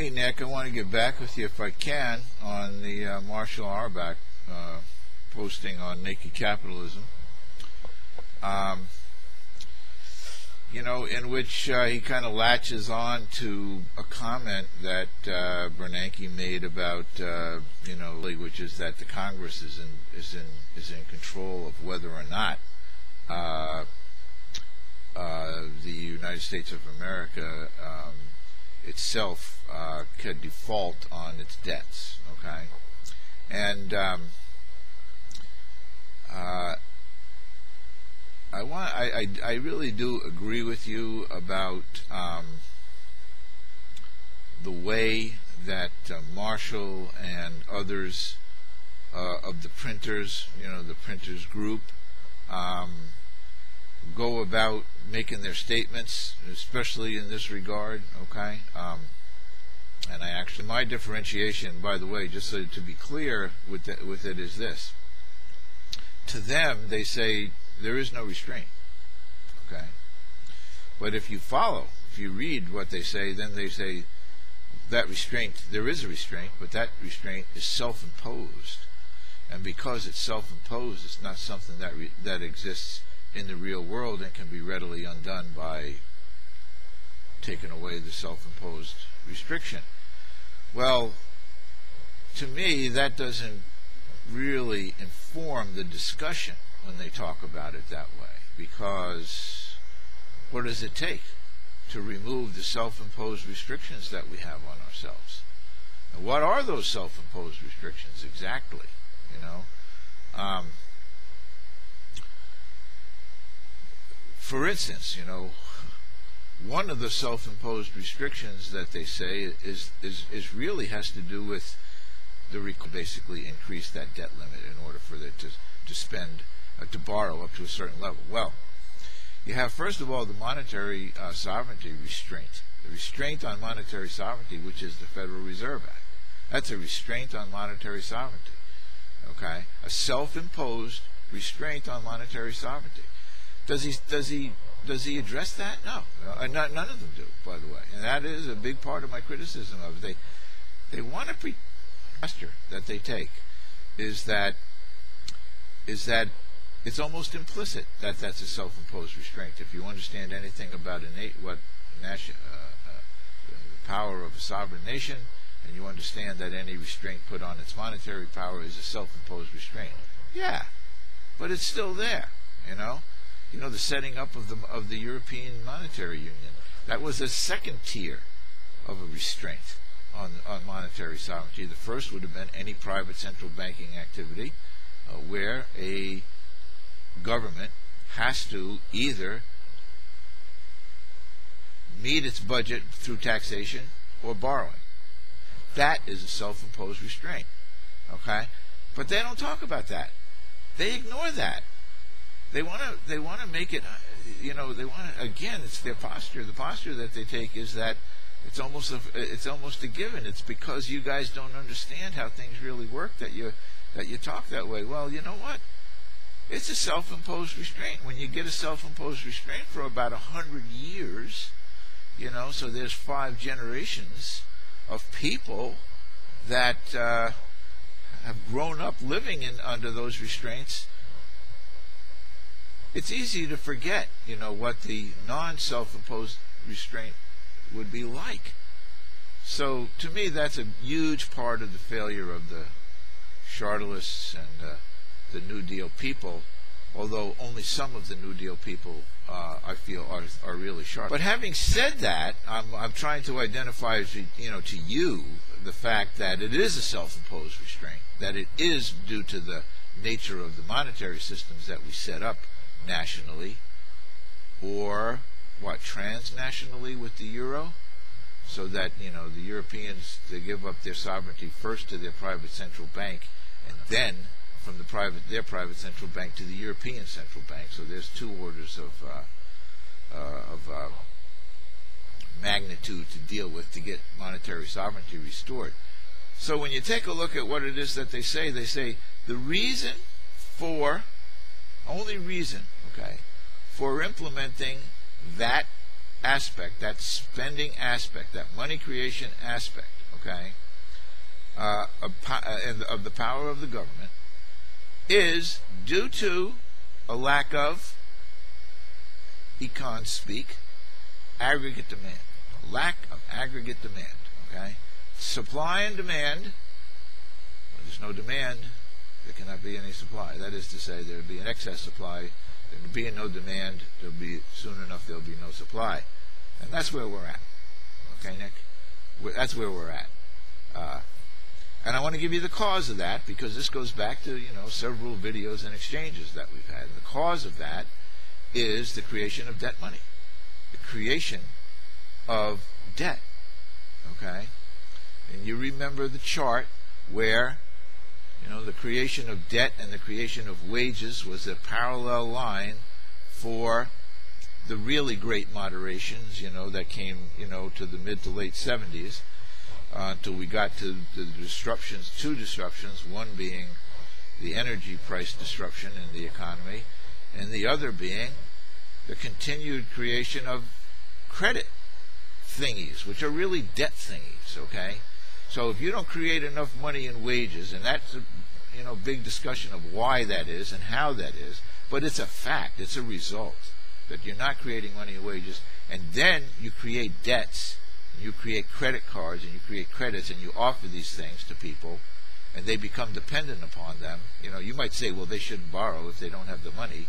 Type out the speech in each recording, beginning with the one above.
Hey Nick, I want to get back with you if I can on the uh, Marshall Auerbach uh, posting on Naked Capitalism. Um, you know, in which uh, he kind of latches on to a comment that uh, Bernanke made about, uh, you know, which is that the Congress is in is in is in control of whether or not uh, uh, the United States of America um, itself uh, could default on its debts. Okay, and um, uh, I want I, I, I really do agree with you about um, the way that uh, Marshall and others uh, of the printers, you know, the printers group, um, go about making their statements, especially in this regard. Okay, um, and I actually my differentiation, by the way, just so to be clear with the, with it, is this: to them, they say there is no restraint. Okay, but if you follow, if you read what they say, then they say that restraint, there is a restraint, but that restraint is self-imposed, and because it's self-imposed, it's not something that that exists in the real world and can be readily undone by taking away the self-imposed restriction. Well, to me, that doesn't really inform the discussion when they talk about it that way, because what does it take to remove the self-imposed restrictions that we have on ourselves? Now, what are those self-imposed restrictions exactly? You know, um, for instance, you know, one of the self-imposed restrictions that they say is is is really has to do with the basically increase that debt limit in order for them to to spend uh, to borrow up to a certain level. Well, you have first of all the monetary uh, sovereignty restraint, the restraint on monetary sovereignty, which is the Federal Reserve Act. That's a restraint on monetary sovereignty. Okay, a self-imposed restraint on monetary sovereignty. Does he does he does he address that? No, uh, not, none of them do, by the way, and that is a big part of my criticism of it. They they want to posture that they take is that is that it's almost implicit that that's a self-imposed restraint. If you understand anything about innate, what nation, uh, uh, the power of a sovereign nation, and you understand that any restraint put on its monetary power is a self-imposed restraint. Yeah, but it's still there, you know you know, the setting up of the of the European Monetary Union. That was a second tier of a restraint on on monetary sovereignty. The first would have been any private central banking activity, uh, where a government has to either meet its budget through taxation or borrowing. That is a self-imposed restraint. Okay? But they don't talk about that. They ignore that. They want to they want to make it you know they want to again it's their posture. The posture that they take is that it's almost a, it's almost a given. It's because you guys don't understand how things really work that you that you talk that way. Well you know what? It's a self-imposed restraint. When you get a self-imposed restraint for about a hundred years you know so there's five generations of people that uh, have grown up living in under those restraints it's easy to forget, you know, what the non-self-imposed restraint would be like. So to me, that's a huge part of the failure of the Chartalists and uh, the New Deal people. Although only some of the New Deal people, uh, I feel, are, are really sharp. But having said that, I'm, I'm trying to identify, you know, to you the fact that it is a self-imposed restraint, that it is due to the nature of the monetary systems that we set up nationally or what transnationally with the euro? So that you know the Europeans they give up their sovereignty first to their private central bank and then from the private their private central bank to the European central bank. So there's two orders of uh, uh, of uh, magnitude to deal with to get monetary sovereignty restored. So when you take a look at what it is that they say they say the reason for only reason, okay, for implementing that aspect, that spending aspect, that money creation aspect, okay, uh, of, uh, of the power of the government, is due to a lack of, econ speak, aggregate demand. Lack of aggregate demand, okay? Supply and demand, there's no demand, there cannot be any supply. That is to say, there would be an excess supply there being no demand, there'll be soon enough there'll be no supply, and that's where we're at. Okay, Nick, that's where we're at. Uh, and I want to give you the cause of that because this goes back to you know several videos and exchanges that we've had. And The cause of that is the creation of debt money, the creation of debt. Okay, and you remember the chart where you know, the creation of debt and the creation of wages was a parallel line for the really great moderations, you know, that came, you know, to the mid to late 70s uh, until we got to the disruptions, two disruptions, one being the energy price disruption in the economy, and the other being the continued creation of credit thingies, which are really debt thingies, okay? So if you don't create enough money in wages, and that's a you know big discussion of why that is and how that is, but it's a fact, it's a result that you're not creating money in wages, and then you create debts, you create credit cards, and you create credits, and you offer these things to people, and they become dependent upon them. You know, you might say, well, they shouldn't borrow if they don't have the money.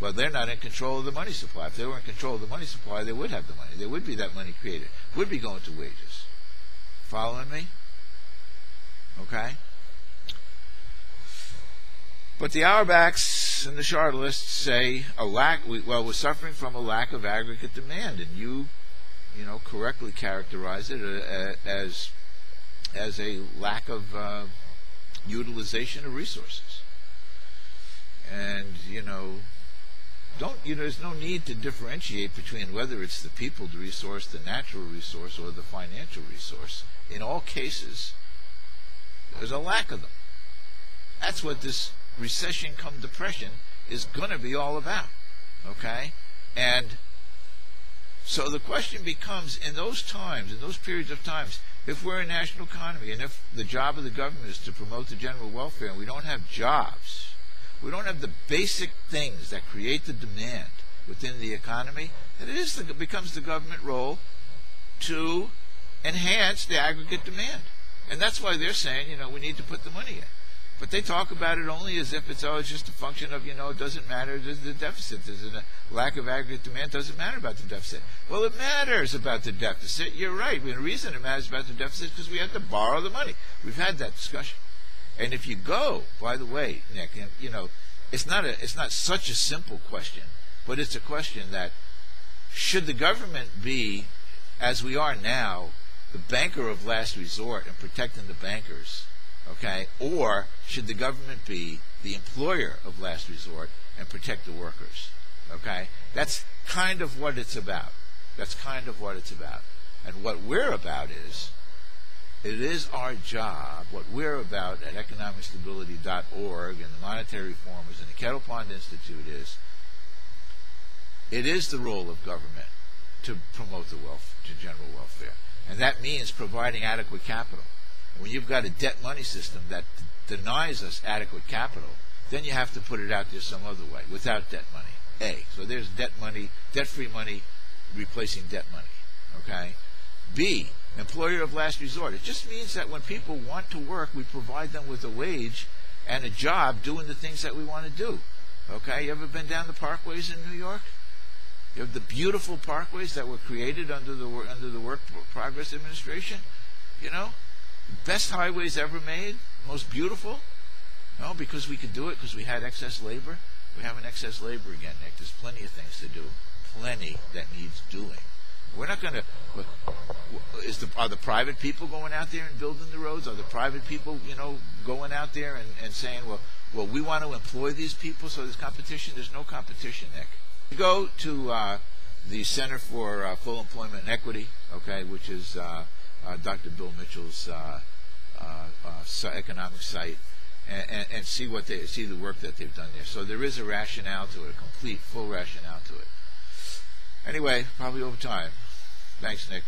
Well, they're not in control of the money supply. If they were in control of the money supply, they would have the money. There would be that money created. Would be going to wages. Following me? Okay? But the Auerbachs and the Chartalists say a lack. We, well, we're suffering from a lack of aggregate demand, and you, you know, correctly characterize it uh, as as a lack of uh, utilization of resources. And you know, don't you know? There's no need to differentiate between whether it's the people resource, the natural resource, or the financial resource. In all cases, there's a lack of them. That's what this recession come depression is going to be all about. Okay? And so the question becomes in those times, in those periods of times, if we're a national economy and if the job of the government is to promote the general welfare and we don't have jobs, we don't have the basic things that create the demand within the economy, then it is the, becomes the government role to enhance the aggregate demand. And that's why they're saying, you know, we need to put the money in. But they talk about it only as if it's oh, always just a function of, you know, it doesn't matter, there's the deficit, there's a lack of aggregate demand, it doesn't matter about the deficit. Well, it matters about the deficit. You're right. the reason it matters about the deficit is because we have to borrow the money. We've had that discussion. And if you go, by the way, Nick, you know, it's not a, it's not such a simple question, but it's a question that should the government be, as we are now, the banker of last resort and protecting the bankers? Okay? Or should the government be the employer of last resort and protect the workers? Okay? That's kind of what it's about. That's kind of what it's about. And what we're about is it is our job, what we're about at economicstability.org and the Monetary Reformers and the Kettle Pond Institute is it is the role of government to promote the wealth to general welfare. And that means providing adequate capital when you've got a debt money system that denies us adequate capital, then you have to put it out there some other way without debt money. A. So there's debt money, debt free money replacing debt money. Okay? B. Employer of last resort. It just means that when people want to work, we provide them with a wage and a job doing the things that we want to do. Okay? You ever been down the parkways in New York? You have the beautiful parkways that were created under the under the Work Progress Administration. You know, best highways ever made, most beautiful? No, because we could do it because we had excess labor. We have an excess labor again, Nick. There's plenty of things to do, plenty that needs doing. We're not going to. Is the are the private people going out there and building the roads? Are the private people, you know, going out there and, and saying, well, well, we want to employ these people, so there's competition. There's no competition, Nick. Go to uh, the Center for uh, Full Employment and Equity, okay, which is uh, uh, Dr. Bill Mitchell's uh, uh, economic site and, and, and, see what they see the work that they've done there. So there is a rationale to it, a complete, full rationale to it. Anyway, probably over time. Thanks, Nick.